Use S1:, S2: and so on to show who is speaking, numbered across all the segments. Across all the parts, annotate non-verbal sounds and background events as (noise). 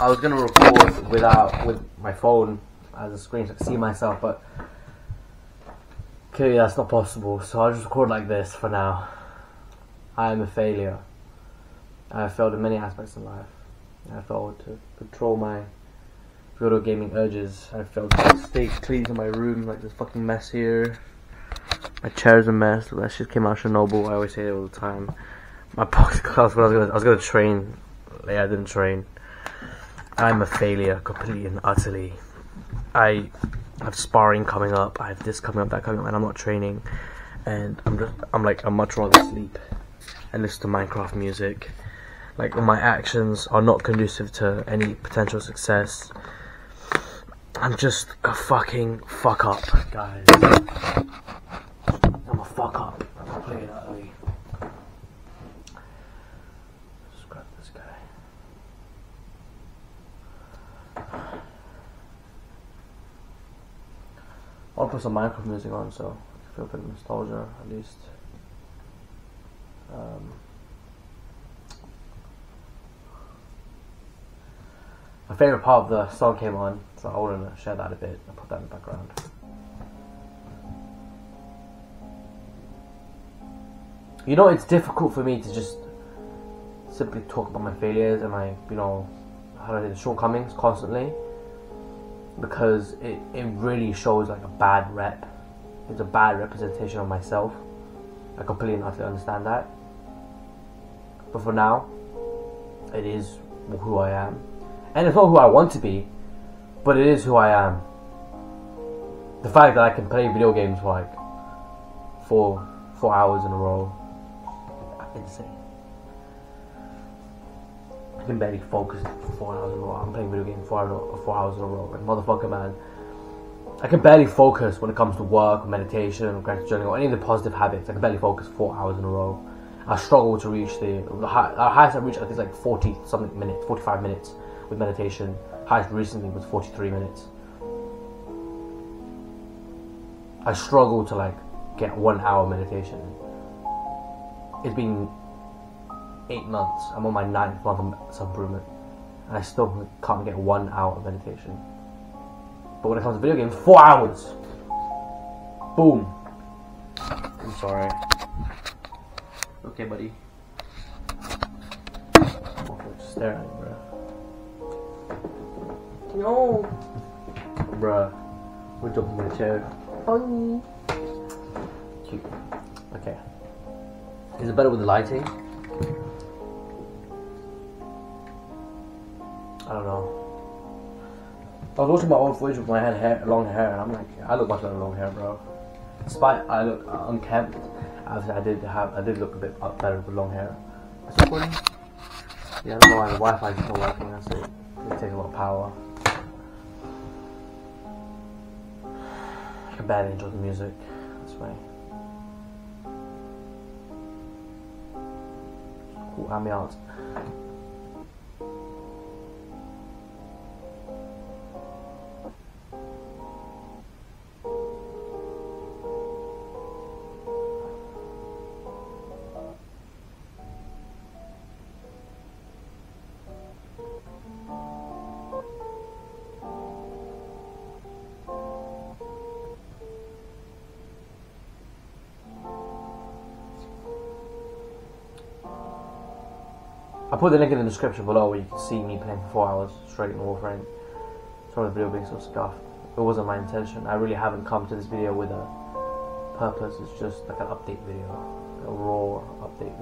S1: I was gonna record without with my phone as a screen so see myself, but clearly that's not possible. So I'll just record like this for now. I am a failure. I have failed in many aspects of life. I failed to control my video gaming urges. I failed to stay clean in my room, like this fucking mess here. My chair's a mess. That shit came out of Chernobyl. I always say it all the time. My (laughs) box class when I was gonna, I was gonna train. Yeah, I didn't train. I'm a failure, completely and utterly. I have sparring coming up. I have this coming up, that coming up, and I'm not training. And I'm just, I'm like, I'd much rather sleep and listen to Minecraft music. Like, my actions are not conducive to any potential success. I'm just a fucking fuck up, guys. I'm a fuck up. Completely and utterly. Scrap this guy. I want put some Minecraft music on so I feel a bit of nostalgia at least. Um, my favourite part of the song came on, so I want to share that a bit and put that in the background. You know, it's difficult for me to just simply talk about my failures and my, you know, how do shortcomings constantly because it, it really shows like a bad rep. It's a bad representation of myself. I completely and utterly understand that. But for now, it is who I am. And it's not who I want to be, but it is who I am. The fact that I can play video games for like four four hours in a row, insane. Can barely focus for four hours in a row. I'm playing video games four, four hours in a row. Motherfucker, man. I can barely focus when it comes to work, meditation, gratitude journaling, or any of the positive habits. I can barely focus four hours in a row. I struggle to reach the the, high, the highest I reached. I think like forty something minutes, forty five minutes with meditation. Highest recently was forty three minutes. I struggle to like get one hour meditation. It's been eight months. I'm on my ninth month of self improvement, and I still can't get one hour of meditation. But when it comes to video games, four hours. Boom. I'm sorry. Okay, buddy. Stare at me, bro. No. Bruh. We're jumping in the chair. Funny. Cute. Okay. Is it better with the lighting? I don't know. I was watching my own footage with my head hair, long hair, and I'm like, I look much better with long hair, bro. Despite I look uh, unkempt, obviously I did have, I did look a bit better with long hair. Is it recording? Yeah, I don't know why the Wi-Fi is not working. That's it. It takes a lot of power. I can barely enjoy the music. That's why. Cool ambiance. I put the link in the description below where you can see me playing for four hours straight in Warframe. Sorry the video being so scuffed. It wasn't my intention. I really haven't come to this video with a purpose. It's just like an update video. A raw update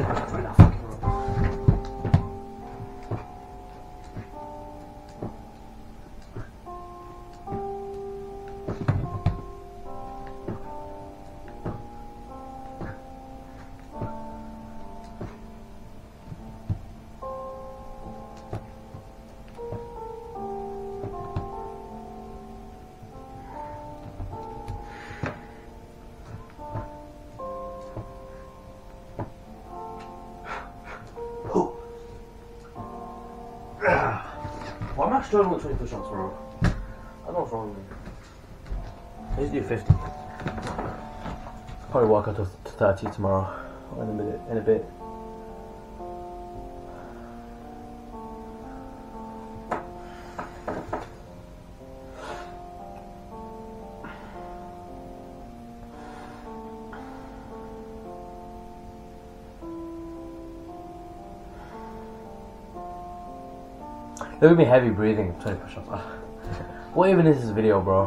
S1: video. (laughs) I struggling with 20 push-ups, bro? I don't know what's wrong with me. I to do 50. Probably walk out to to 30 tomorrow. Or in a minute, in a bit. There would be heavy breathing. 20 push-ups. (laughs) What even is this video, bro?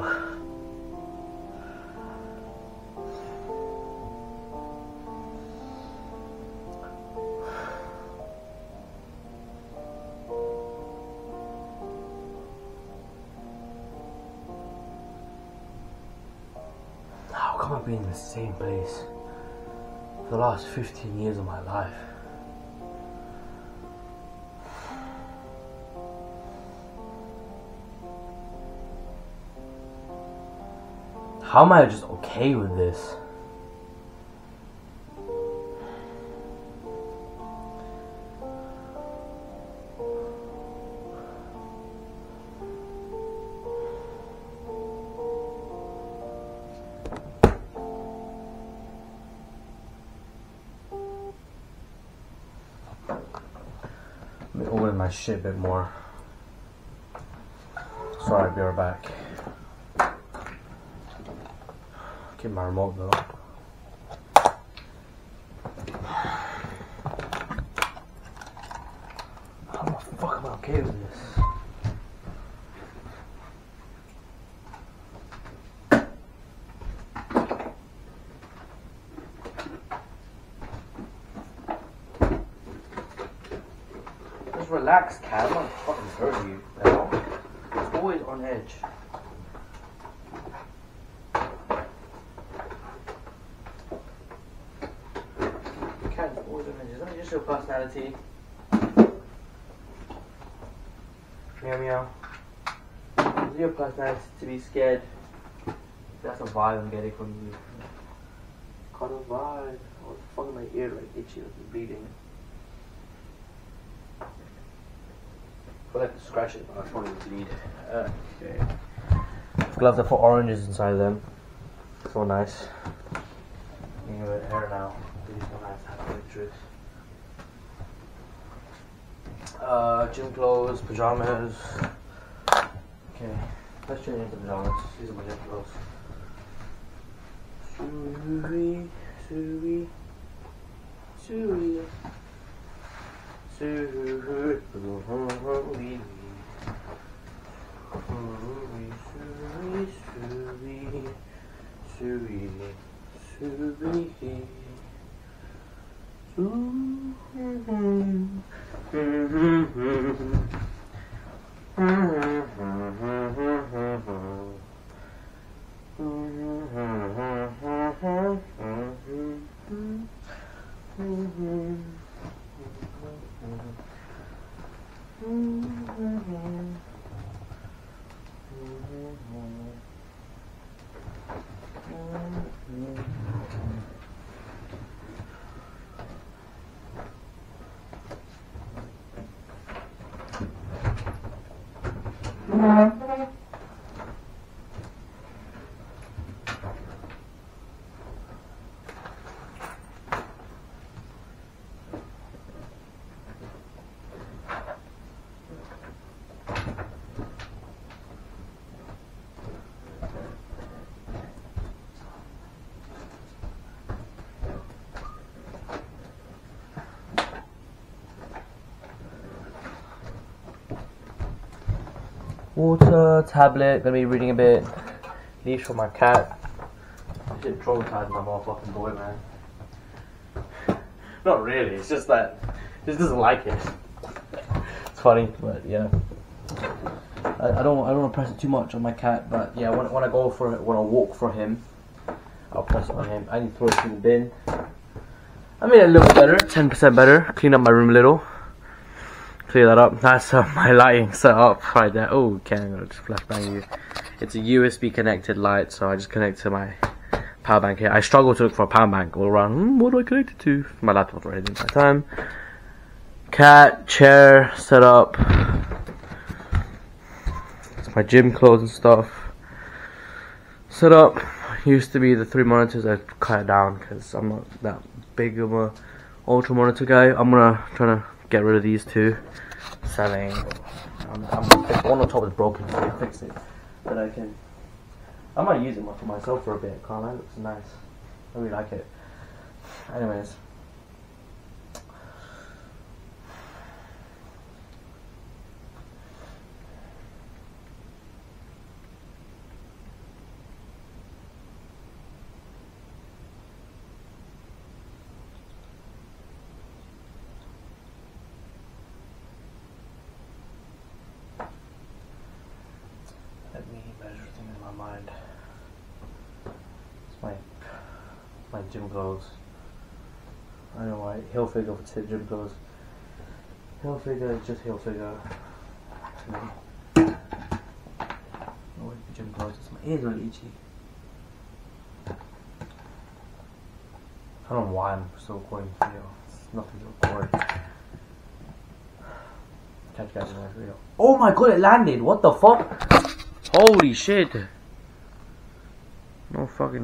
S1: How come I've been in the same place for the last 15 years of my life? How am I just okay with this? Let me open my shit a bit more. Sorry, I'll be right back. Get my remote though. How the fuck am I okay with this? Relax, cat. I'm fucking hurting you. It's always on edge. Cat is always on edge. Is that just your personality? Meow meow. Is it your personality to be scared? That's a vibe I'm getting from you. Kind of vibe. Oh, the fuck my ear like itchy, like bleeding. I like to scratch it, but I probably bleed. Uh, okay. Gloves I put oranges inside them. So nice. Thinking about hair now. Really so nice. Have Uh, gym clothes, pajamas. Okay, let's change into pajamas. These are my gym clothes. Suri, Suri, Suri. Suri, Suri, Suri, Suri, Suri, Suri. Mm-hmm. mm-hmm. mm-hmm. Mm-hmm. Water, tablet, gonna be reading a bit. Leash for my cat. Shit traumatized my motherfucking boy, man. Not really, it's just that he just doesn't like it. It's funny, but yeah. I, I don't I don't want to press it too much on my cat, but yeah, when, when I go for it, when I walk for him, I'll press it on him. I need to throw it in the bin. I made it a little better, 10% better. Clean up my room a little. Clear that up. That's uh, my (laughs) lighting set up right there. Oh, I'm gonna just flashbang you. It's a USB connected light, so I just connect to my power bank here. I struggle to look for a power bank all around. Hmm, what do I connect it to? My laptop's ready in my time. Cat, chair, set up. It's my gym clothes and stuff. Set up. Used to be the three monitors. I cut it down because I'm not that big of a ultra monitor guy. I'm gonna try to get rid of these two. Selling. I'm, one on top is broken, so I'll fix it. But I can. I might use it for myself for a bit. Can't I? It looks nice. I really like it. Anyways. My mind. It's my my gym clothes. I don't know why Hilfiger would say gym clothes. Hilfiger is just Hilfiger me. Oh, gym clothes. My ears are itchy. I don't know why I'm still recording this video. It's nothing to record. Catch you guys in the next video. Oh my god, it landed! What the fuck? Holy shit! No fucking